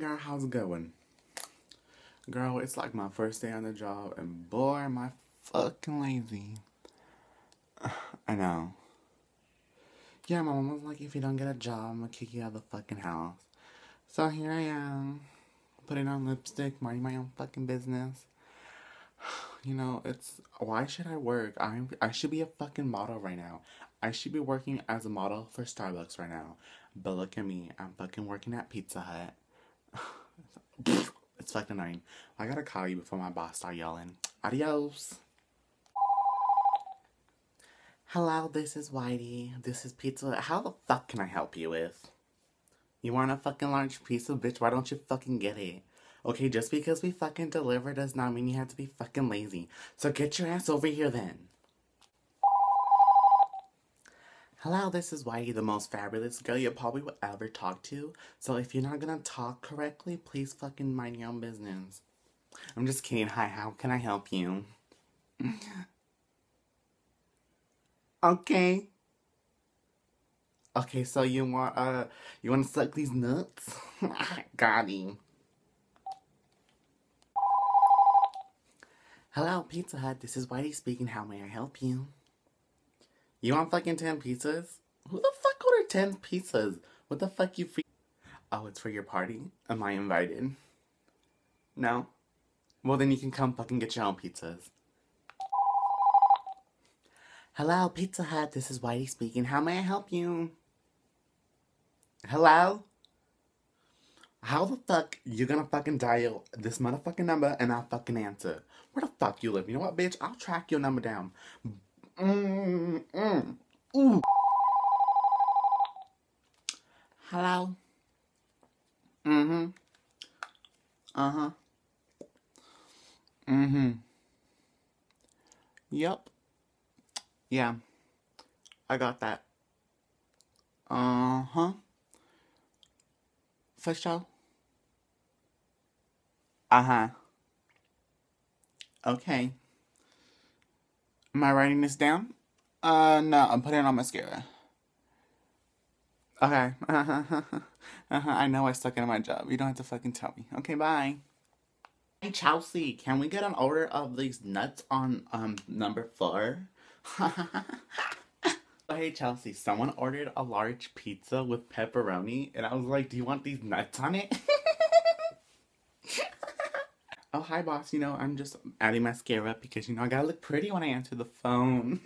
Girl, how's it going? Girl, it's like my first day on the job, and boy, am I fucking lazy. I know. Yeah, my mom was like, if you don't get a job, I'm gonna kick you out of the fucking house. So here I am, putting on lipstick, minding my own fucking business. You know, it's why should I work? I'm I should be a fucking model right now. I should be working as a model for Starbucks right now. But look at me, I'm fucking working at Pizza Hut. it's fucking annoying. I gotta call you before my boss start yelling. Adios. Hello, this is Whitey. This is Pizza. How the fuck can I help you with? You want a fucking large pizza, bitch? Why don't you fucking get it? Okay, just because we fucking deliver does not mean you have to be fucking lazy. So get your ass over here then. Hello, this is Whitey, the most fabulous girl you probably will ever talk to. So if you're not gonna talk correctly, please fucking mind your own business. I'm just kidding. Hi, how can I help you? okay. Okay, so you want uh you want to suck these nuts? Got him. Hello, Pizza Hut. This is Whitey speaking. How may I help you? You want fucking 10 pizzas? Who the fuck ordered 10 pizzas? What the fuck you free? Oh, it's for your party? Am I invited? No? Well, then you can come fucking get your own pizzas. Hello, Pizza Hut. This is Whitey speaking. How may I help you? Hello? How the fuck you gonna fucking dial this motherfucking number and I'll fucking answer? Where the fuck you live? You know what, bitch? I'll track your number down. Mm, mm, ooh. Hello? Mm-hmm. Uh-huh. Mm-hmm. Yep. Yeah. I got that. Uh-huh. For sure. Uh-huh. Okay. Am I writing this down? Uh, no, I'm putting on mascara. Okay. uh-huh. I know I stuck in my job. You don't have to fucking tell me. Okay, bye. Hey, Chelsea, can we get an order of these nuts on, um, number four? hey, Chelsea, someone ordered a large pizza with pepperoni, and I was like, do you want these nuts on it? oh, hi, boss. You know, I'm just adding mascara because, you know, I gotta look pretty when I answer the phone.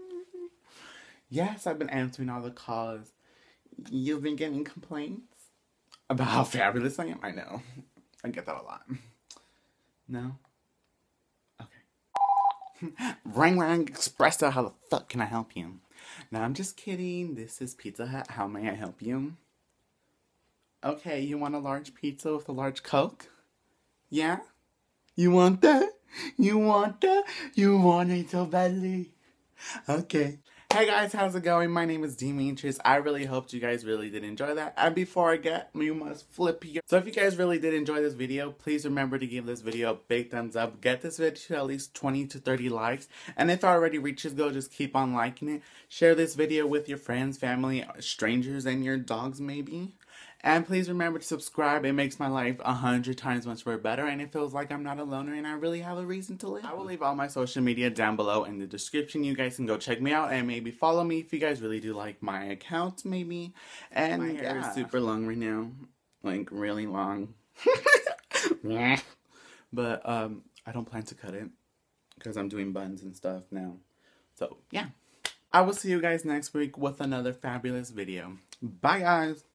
yes, I've been answering all the calls. You've been getting complaints about how fabulous I am? I know. I get that a lot. No? Okay. ring ring espresso, how the fuck can I help you? Now I'm just kidding. This is Pizza Hut. How may I help you? Okay, you want a large pizza with a large Coke? Yeah? You want that? You want that? You want it so badly? Okay. Hey guys, how's it going? My name is Dimitrius. I really hoped you guys really did enjoy that. And before I get, you must flip here. So if you guys really did enjoy this video, please remember to give this video a big thumbs up. Get this video to at least 20 to 30 likes. And if it already reaches go, just keep on liking it. Share this video with your friends, family, strangers, and your dogs maybe. And please remember to subscribe. It makes my life a hundred times much more better and it feels like I'm not a loner and I really have a reason to live. I will leave all my social media down below in the description. You guys can go check me out and maybe follow me if you guys really do like my account maybe. And my hair yeah. is super long right now. Like really long. but um I don't plan to cut it because I'm doing buns and stuff now. So yeah. I will see you guys next week with another fabulous video. Bye guys!